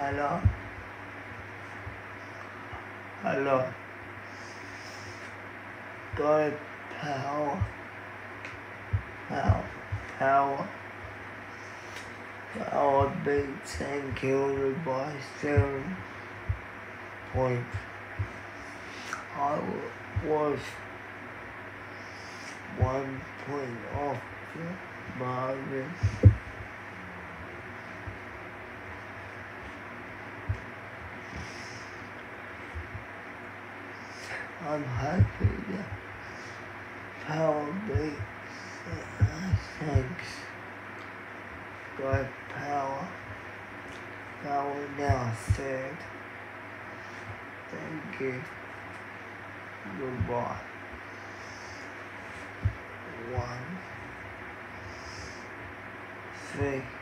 Hello. Hello. Good power. Power. Power. Power beat St Kilda by seven point. I was one point off the margin. I'm happy that Power uh, thanks. God power. Power now third. Thank you. Goodbye. One, three.